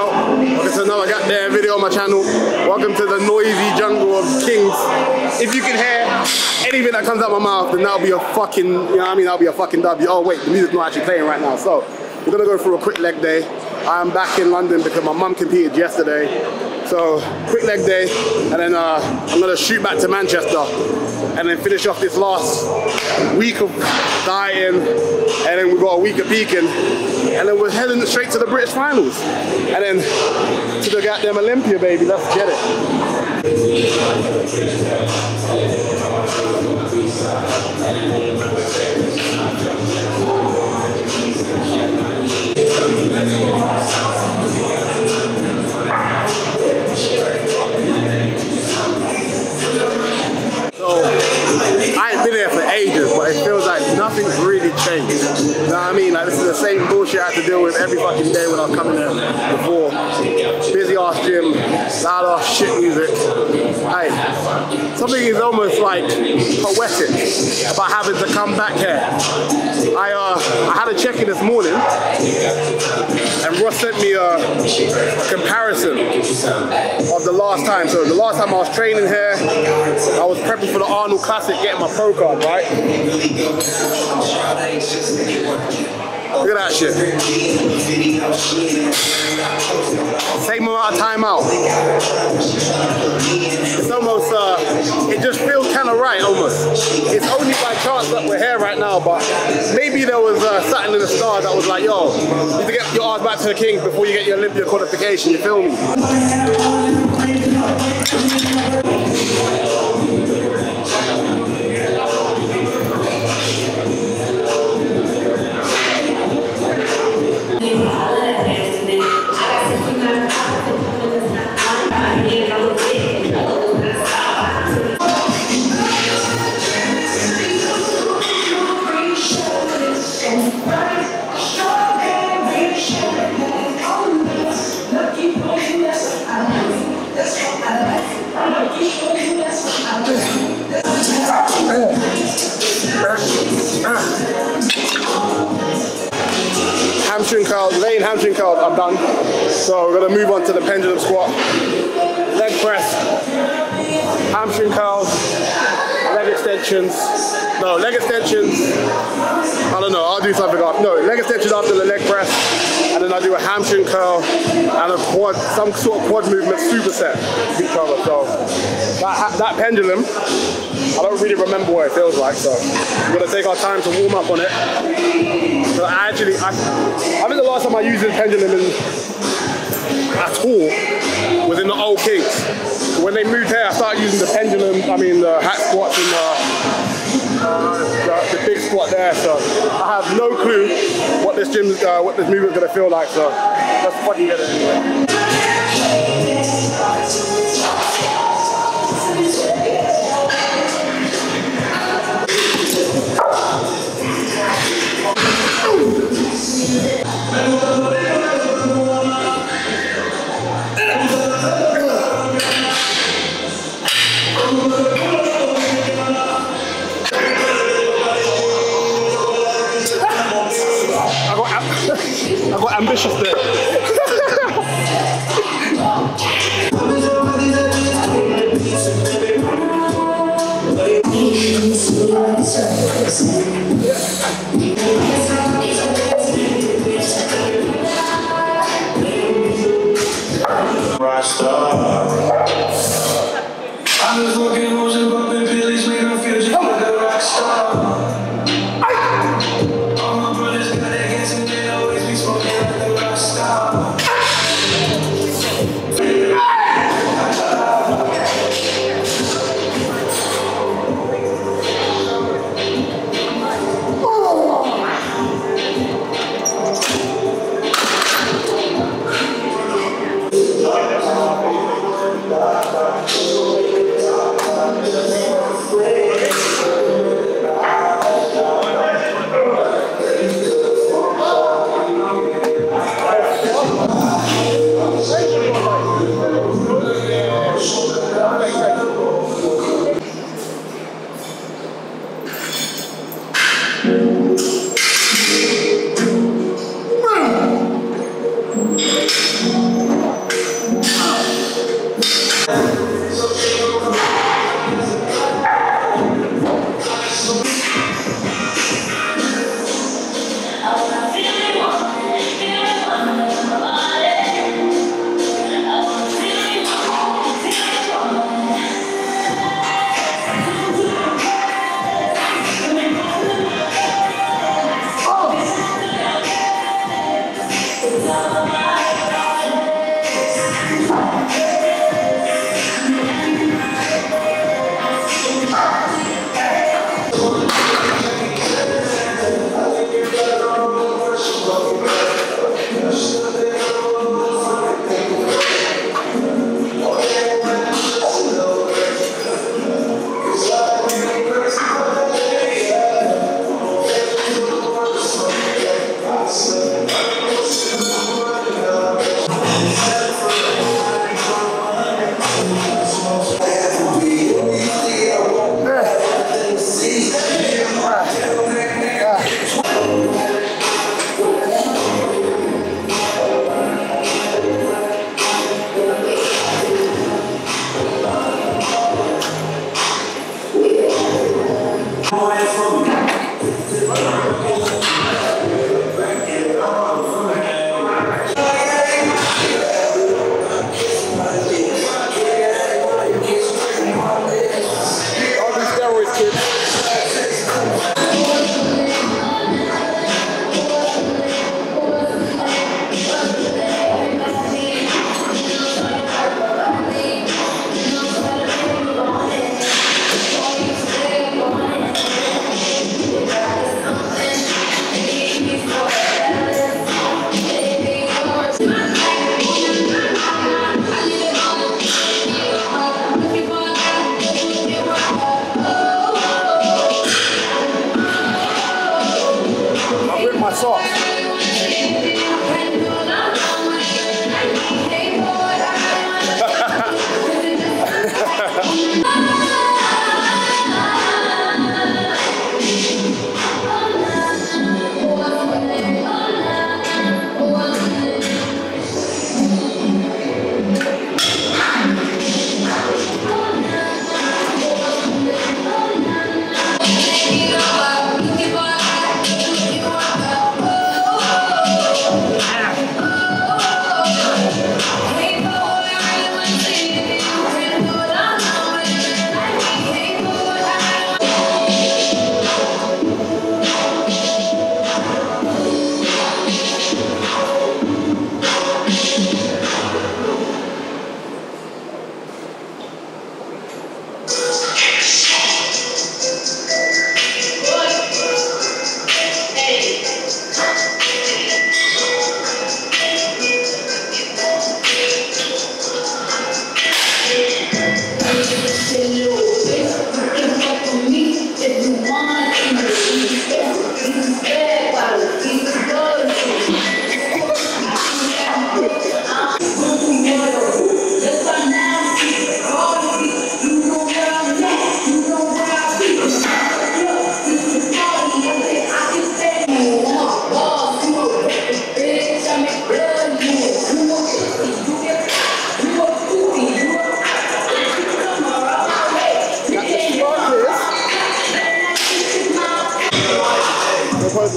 yo. Welcome to another goddamn video on my channel. Welcome to the noisy jungle of kings. If you can hear anything that comes out my mouth, then that'll be a fucking, you know what I mean? That'll be a fucking W. Oh wait, the music's not actually playing right now. So we're gonna go for a quick leg day. I'm back in London because my mum competed yesterday. So quick leg day, and then uh, I'm gonna shoot back to Manchester, and then finish off this last week of dieting, and then we've got a week of peaking, and then we're heading straight to the British finals, and then to the goddamn Olympia, baby. Let's get it. With every fucking day when I was coming there before. Busy ass gym, loud ass shit music. Hey, something is almost like poetic about having to come back here. I uh I had a check-in this morning and Ross sent me a comparison of the last time. So the last time I was training here, I was prepping for the Arnold Classic, getting my pro card, right? Look at that shit. Of time out. It's almost, uh, it just feels kind of right, almost. It's only by chance that we're here right now, but maybe there was uh, something in the stars that was like, yo, you need to get your ass back to the Kings before you get your Olympia qualification, you feel me? Hamstring curls, laying hamstring curls, done. So we're gonna move on to the pendulum squat. Leg press, hamstring curls, leg extensions. No, leg extensions. I don't know, I'll do something off. No, leg extensions after the leg press. And then I do a hamstring curl and a quad, some sort of quad movement superset each other. So that, that pendulum, I don't really remember what it feels like. So we're gonna take our time to warm up on it. So I actually, I, I think the last time I used this pendulum in, at all was in the old Kings. So when they moved here, I started using the pendulum, I mean the hack squats and the, uh, the, the big squat there. So I have no clue what this gym, uh, what this movement's gonna feel like. So let's fucking get it anyway.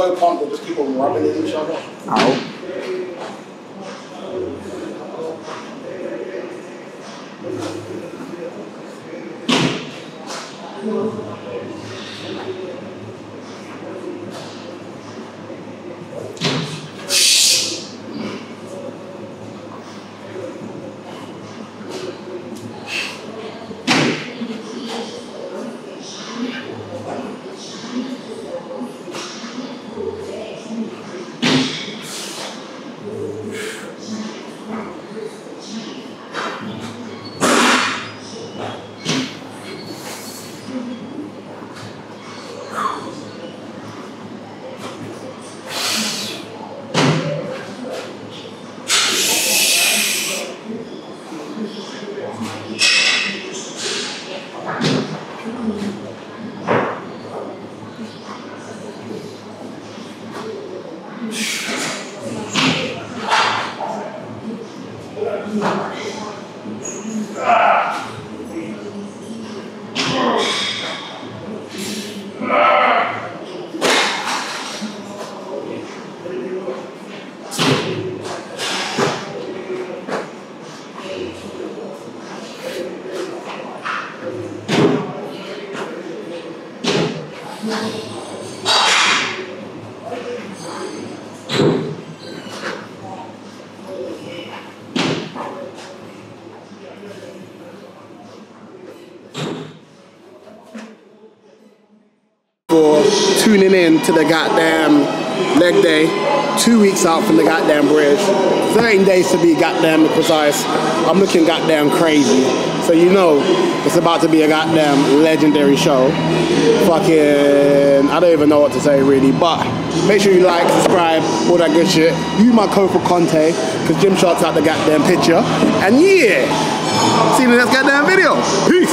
so pumped, they just on rubbing into each other. Ow. Tuning in to the goddamn leg day. Two weeks out from the goddamn bridge. 13 days to be goddamn precise. I'm looking goddamn crazy. So you know it's about to be a goddamn legendary show. Fucking, I don't even know what to say really, but make sure you like, subscribe, all that good shit. Use my code for Conte, because Jim shots out the goddamn picture. And yeah, see you in the next goddamn video. Peace.